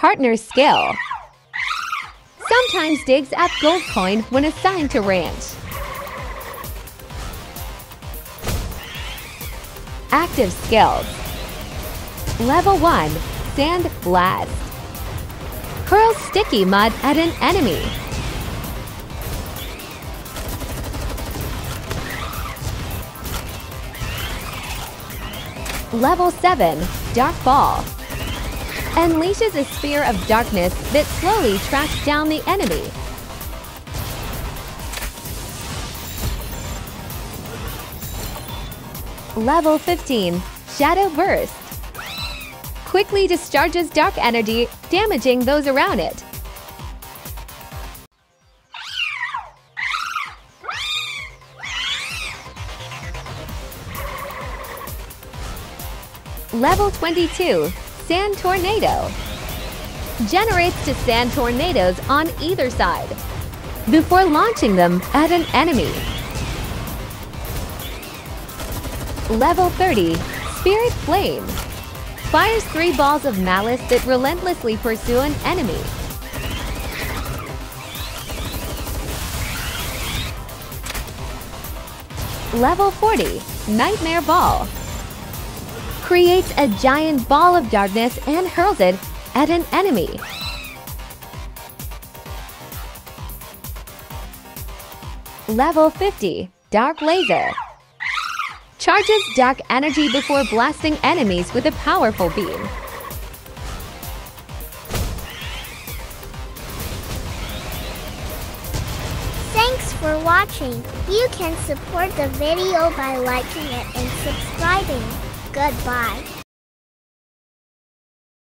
Partner skill. Sometimes digs up gold coin when assigned to ranch. Active skills. Level 1. Sand Blast. Hurl sticky mud at an enemy. Level 7. Dark Ball. Unleashes a sphere of darkness that slowly tracks down the enemy. Level 15. Shadow Burst. Quickly discharges dark energy, damaging those around it. Level 22. Sand Tornado. Generates two sand tornadoes on either side before launching them at an enemy. Level 30. Spirit Flame. Fires three balls of malice that relentlessly pursue an enemy. Level 40. Nightmare Ball. Creates a giant ball of darkness and hurls it at an enemy. Level 50. Dark Laser. Charges dark energy before blasting enemies with a powerful beam. Thanks for watching. You can support the video by liking it and subscribing. Goodbye.